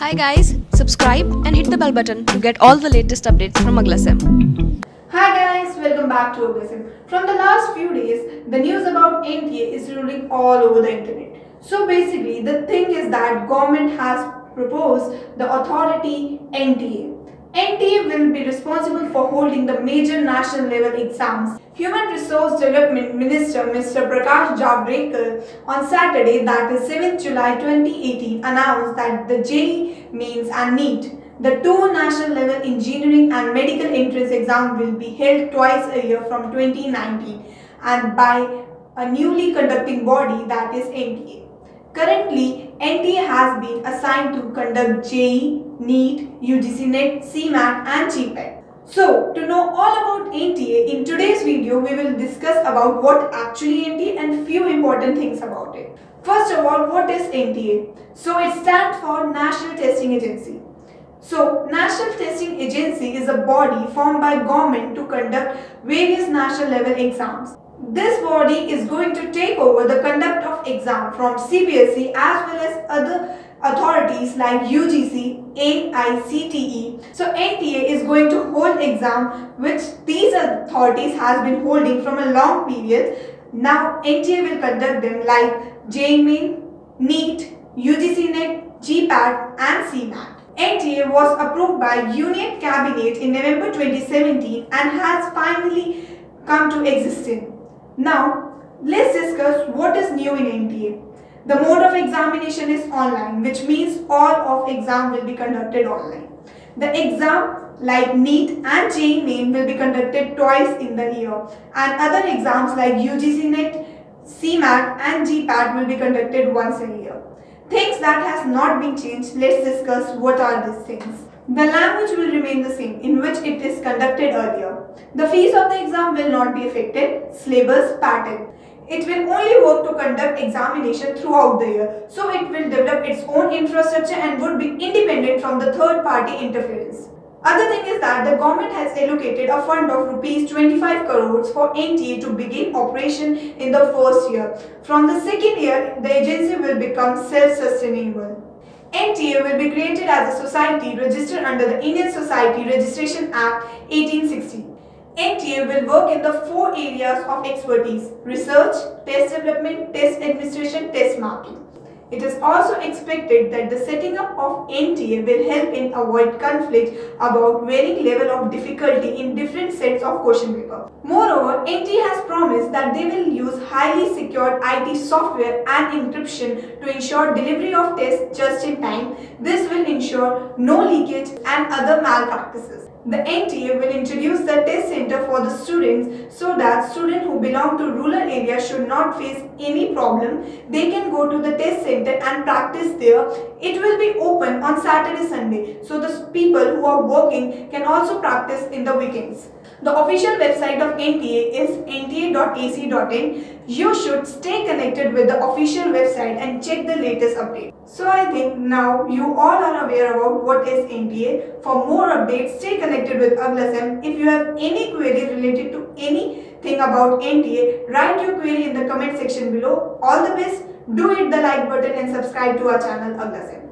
Hi guys, subscribe and hit the bell button to get all the latest updates from Aglasem. Hi guys, welcome back to Aglasem. From the last few days, the news about NTA is ruling all over the internet. So basically, the thing is that government has proposed the authority NTA. NTA will be responsible for holding the major national level exams. Human Resource Development Minister Mr. Prakash Javadekar on Saturday that is 7th July 2018 announced that the JEE Mains and NEET the two national level engineering and medical entrance exam will be held twice a year from 2019 and by a newly conducting body that is NTA. Currently, NTA has been assigned to conduct JEE, NEET, UGC NET, CMAT and GPAT. So, to know all about NTA, in today's video we will discuss about what actually NTA and few important things about it. First of all, what is NTA? So, it stands for National Testing Agency. So, National Testing Agency is a body formed by government to conduct various national level exams. This body is going to take over the conduct of exam from CBSE as well other authorities like UGC, AICTE. So NTA is going to hold exam which these authorities has been holding from a long period. Now NTA will conduct them like JEE Main, NEET, UGC NET, GPAT and CMAT. NTA was approved by Union Cabinet in November 2017 and has finally come to existence. Now, let's discuss what is new in NTA. The mode of examination is online, which means all of exam will be conducted online. The exam like NEET and JEE Main will be conducted twice in the year and other exams like UGC NET, CMAT and GPAT will be conducted once a year. Things that has not been changed, let's discuss what are these things. The language will remain the same in which it is conducted earlier. The fees of the exam will not be affected. Syllabus pattern. It will only work to conduct examination throughout the year. So it will develop its own infrastructure and would be independent from the third party interference. Other thing is that the government has allocated a fund of rupees 25 crores for NTA to begin operation in the first year. From the second year, the agency will become self-sustainable. NTA will be created as a society registered under the Indian Society Registration Act 1860. NTA will work in the four areas of expertise research, test development, test administration, test marking. It is also expected that the setting up of NTA will help in avoid conflict about varying level of difficulty in different sets of question paper. Moreover, NTA has promised that they will use highly secured IT software and encryption to ensure delivery of tests just in time. This will ensure no leakage and other malpractices. The NTA will introduce the test center for the students so that students who belong to rural areas should not face any problem. They can go to the test center and practice there. It will be open on Saturday, Sunday. So the people who are working can also practice in the weekends. The official website of NTA is nta.ac.in. You should stay connected with the official website and check the latest update. So I think now you all are aware about what is NTA. For more updates, stay connected with Aglasem. If you have any query related to anything about NTA, write your query in the comment section below. All the best. Do hit the like button and subscribe to our channel Aglasem.